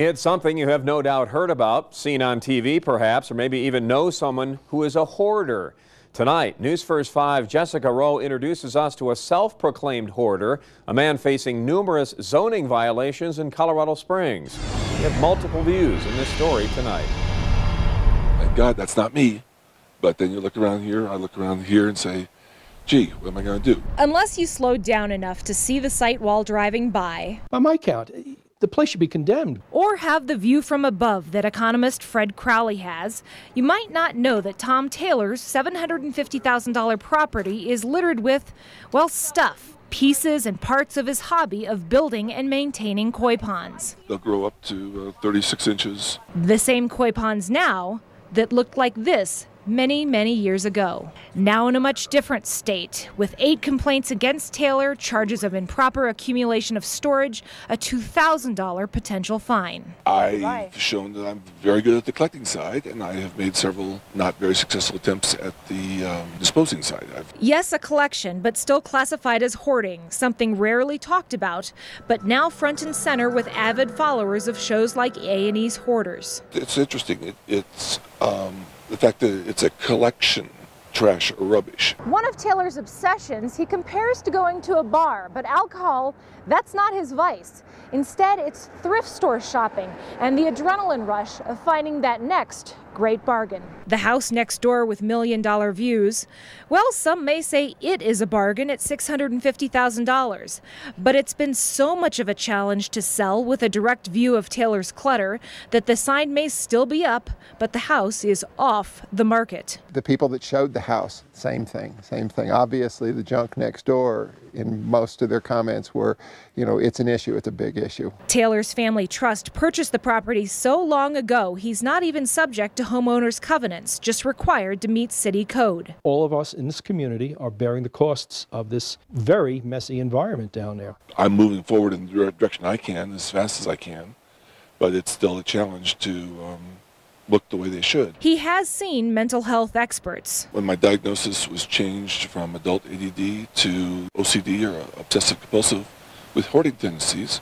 It's something you have no doubt heard about, seen on TV perhaps, or maybe even know someone who is a hoarder. Tonight, News First 5 Jessica Roe introduces us to a self-proclaimed hoarder, a man facing numerous zoning violations in Colorado Springs. We have multiple views in this story tonight. Thank God that's not me. But then you look around here, I look around here and say, gee, what am I going to do? Unless you slowed down enough to see the site while driving by. By my count, the place should be condemned. Or have the view from above that economist Fred Crowley has, you might not know that Tom Taylor's $750,000 property is littered with, well, stuff. Pieces and parts of his hobby of building and maintaining koi ponds. They'll grow up to uh, 36 inches. The same koi ponds now that looked like this many, many years ago. Now in a much different state, with eight complaints against Taylor, charges of improper accumulation of storage, a $2,000 potential fine. I've shown that I'm very good at the collecting side, and I have made several not very successful attempts at the um, disposing side. I've yes, a collection, but still classified as hoarding, something rarely talked about, but now front and center with avid followers of shows like A&E's Hoarders. It's interesting. It, it's fact that it's a collection trash or rubbish. One of Taylor's obsessions, he compares to going to a bar, but alcohol, that's not his vice. Instead, it's thrift store shopping and the adrenaline rush of finding that next great bargain. The house next door with million dollar views. Well, some may say it is a bargain at $650,000. But it's been so much of a challenge to sell with a direct view of Taylor's clutter that the sign may still be up, but the house is off the market. The people that showed the house, same thing, same thing. Obviously, the junk next door in most of their comments were, you know, it's an issue, it's a big issue. Taylor's family trust purchased the property so long ago, he's not even subject to homeowners' covenants, just required to meet city code. All of us in this community are bearing the costs of this very messy environment down there. I'm moving forward in the direction I can as fast as I can, but it's still a challenge to um, look the way they should. He has seen mental health experts. When my diagnosis was changed from adult ADD to OCD or obsessive compulsive with hoarding tendencies,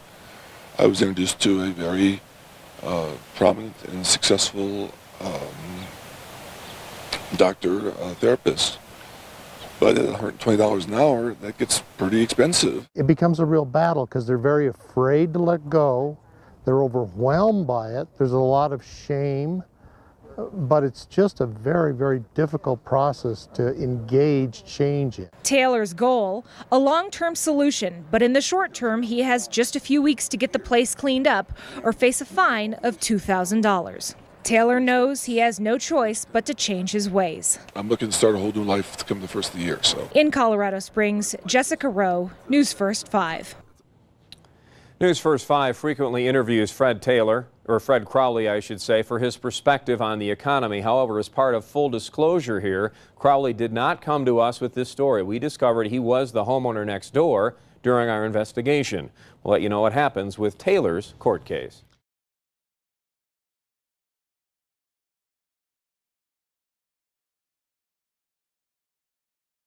I was introduced to a very uh, prominent and successful um, doctor, uh, therapist. But at $120 an hour, that gets pretty expensive. It becomes a real battle because they're very afraid to let go. They're overwhelmed by it. There's a lot of shame but it's just a very, very difficult process to engage change in. Taylor's goal, a long-term solution, but in the short term, he has just a few weeks to get the place cleaned up or face a fine of $2,000. Taylor knows he has no choice but to change his ways. I'm looking to start a whole new life to come the first of the year. So, in Colorado Springs, Jessica Roe, News First Five. News First 5 frequently interviews Fred Taylor, or Fred Crowley, I should say, for his perspective on the economy. However, as part of full disclosure here, Crowley did not come to us with this story. We discovered he was the homeowner next door during our investigation. We'll let you know what happens with Taylor's court case.